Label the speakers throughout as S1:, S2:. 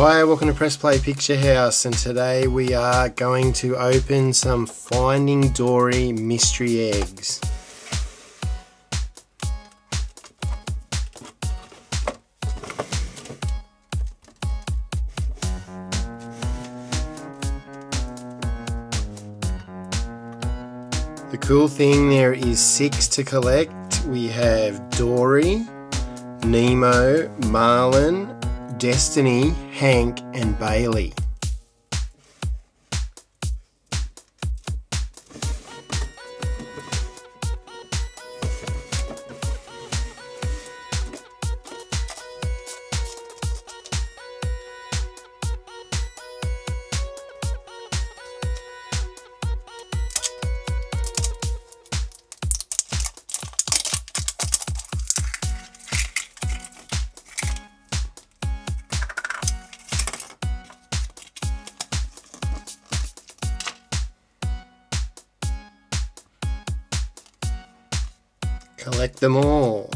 S1: Hi, welcome to Press Play Picture House, and today we are going to open some Finding Dory mystery eggs. The cool thing there is six to collect. We have Dory, Nemo, Marlin, Destiny, Hank, and Bailey. Them all.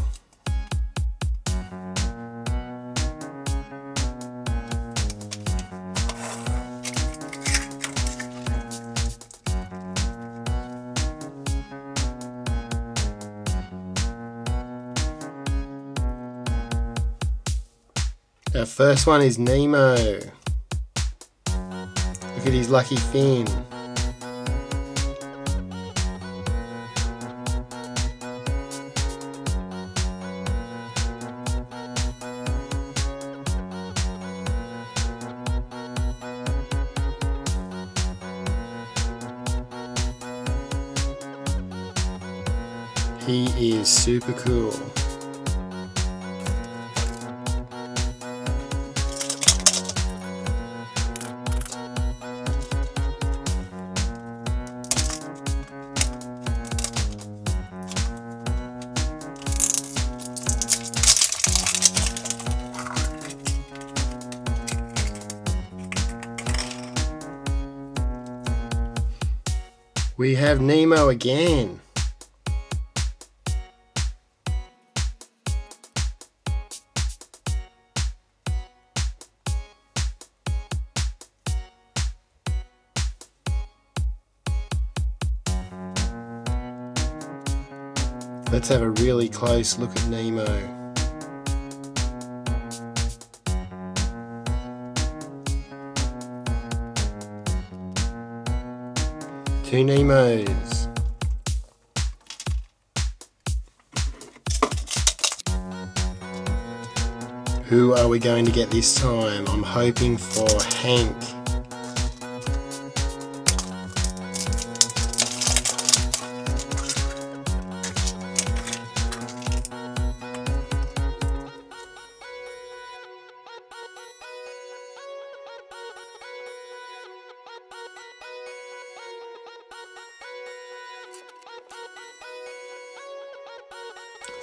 S1: Our first one is Nemo. Look at his lucky fin. He is super cool. We have Nemo again. Let's have a really close look at Nemo. Two Nemos. Who are we going to get this time? I'm hoping for Hank.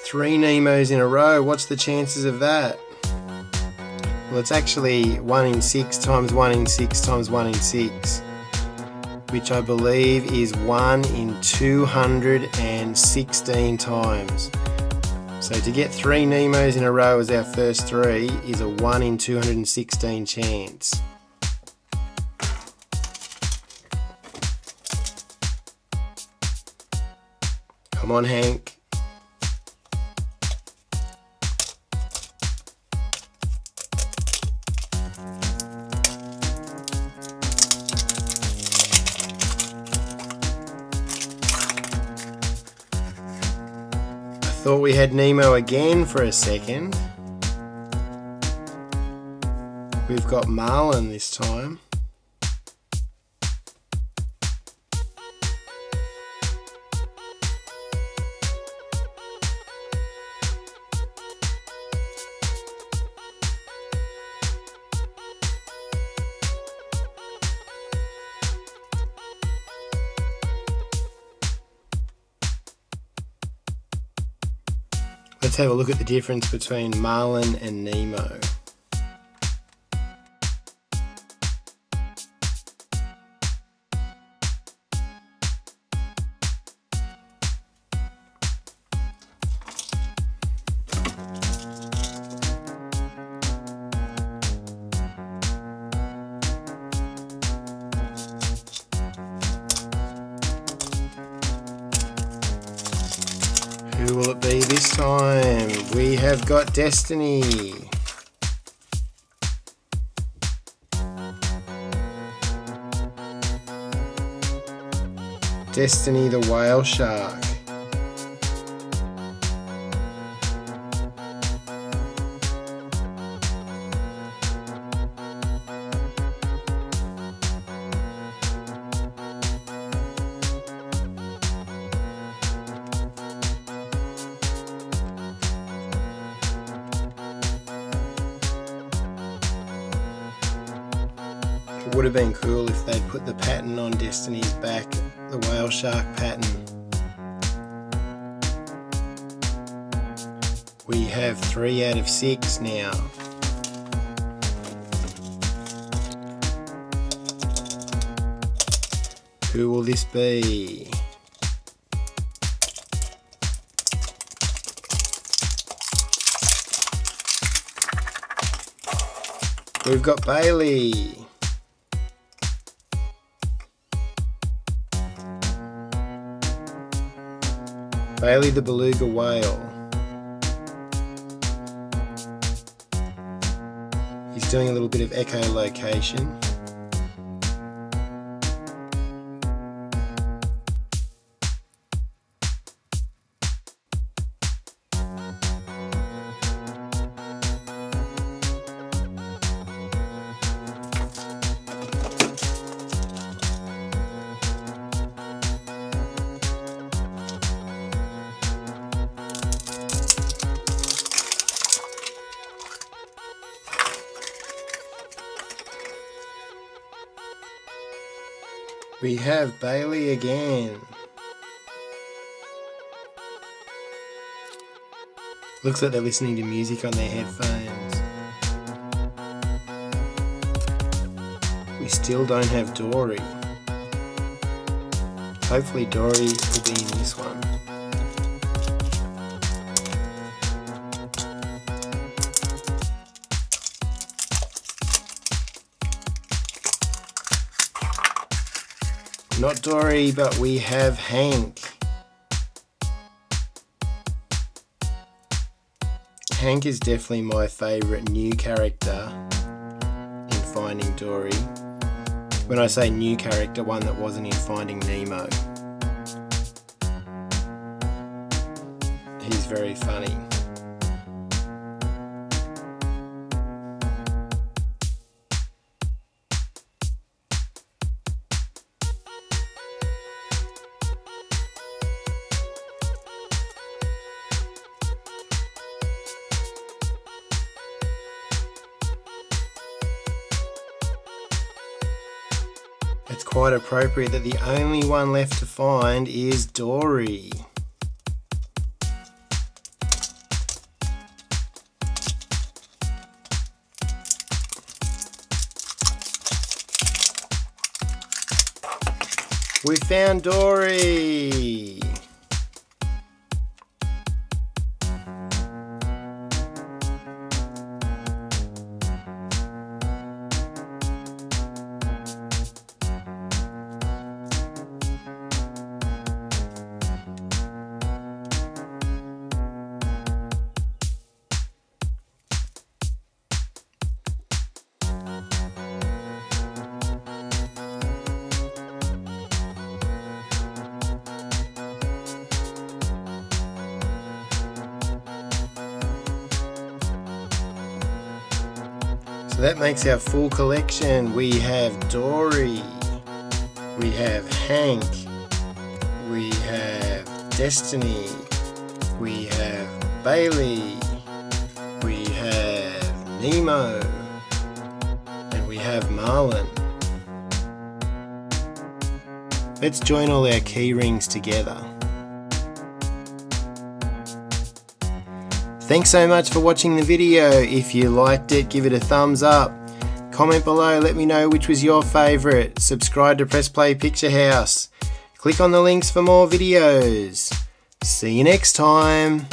S1: Three Nemos in a row. What's the chances of that? Well, it's actually 1 in 6 times 1 in 6 times 1 in 6, which I believe is 1 in 216 times. So to get 3 Nemos in a row as our first 3 is a 1 in 216 chance. Come on, Hank. Thought we had Nemo again for a second. We've got Marlin this time. Let's have a look at the difference between Marlin and Nemo. Will it be this time? We have got Destiny. Destiny the Whale Shark. It would have been cool if they'd put the pattern on Destiny's back, the whale shark pattern. We have three out of six now. Who will this be? We've got Bailey. Bailey the beluga whale. He's doing a little bit of echolocation. We have Bailey again. Looks like they're listening to music on their headphones. We still don't have Dory. Hopefully Dory will be in this one. Not Dory, but we have Hank. Hank is definitely my favourite new character in Finding Dory. When I say new character, one that wasn't in Finding Nemo. He's very funny. Quite appropriate that the only one left to find is Dory. We found Dory! So that makes our full collection. We have Dory, we have Hank, we have Destiny, we have Bailey, we have Nemo, and we have Marlin. Let's join all our key rings together. Thanks so much for watching the video. If you liked it, give it a thumbs up. Comment below, let me know which was your favourite. Subscribe to Press Play Picture House. Click on the links for more videos. See you next time.